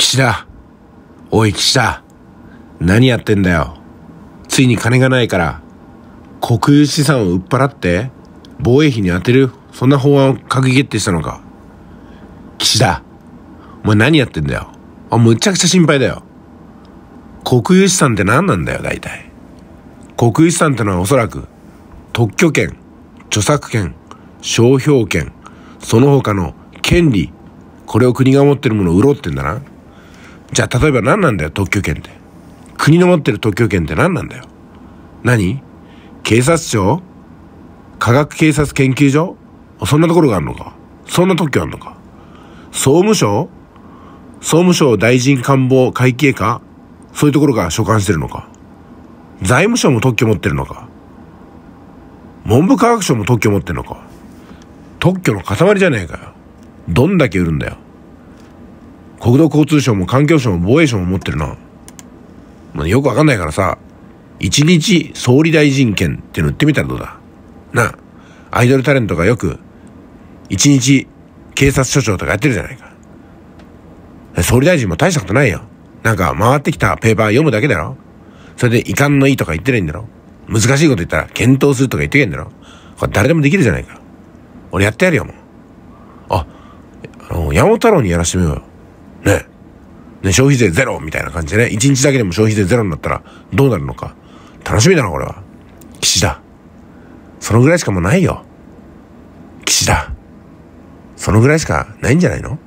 岸田。おい岸田。何やってんだよ。ついに金がないから、国有資産を売っ払って、防衛費に充てる、そんな法案を閣議決定したのか。岸田。お前何やってんだよ。あ、むちゃくちゃ心配だよ。国有資産って何なんだよ、大体。国有資産ってのはおそらく、特許権、著作権、商標権、その他の権利、これを国が持ってるものを売ろうってんだな。じゃあ例えば何なんだよ、特許権って。国の持ってる特許権って何なんだよ。何？警察庁？科学警察研究所？そんなところがあるのか？そんな特許あるのか？総務省？総務省大臣官房会計課？そういうところが所管してるのか？財務省も特許持ってるのか？文部科学省も特許持ってるのか？特許の塊じゃねえかよ。どんだけ売るんだよ。国土交通省も環境省も防衛省も持ってるな。まあ、よくわかんないからさ、一日総理大臣権っていうの売ってみたらどうだ？なあ、アイドルタレントがよく、一日警察署長とかやってるじゃないか。総理大臣も大したことないよ。なんか回ってきたペーパー読むだけだろそれで遺憾の意とか言ってないんだろ難しいこと言ったら検討するとか言ってけんだろこれ誰でもできるじゃないか。俺やってやるよ、もう。あ、あの、山本太郎にやらしてみようよ。ねね、消費税ゼロみたいな感じでね、一日だけでも消費税ゼロになったらどうなるのか。楽しみだな、これは。岸田。そのぐらいしかもうないよ。岸田。そのぐらいしかないんじゃないの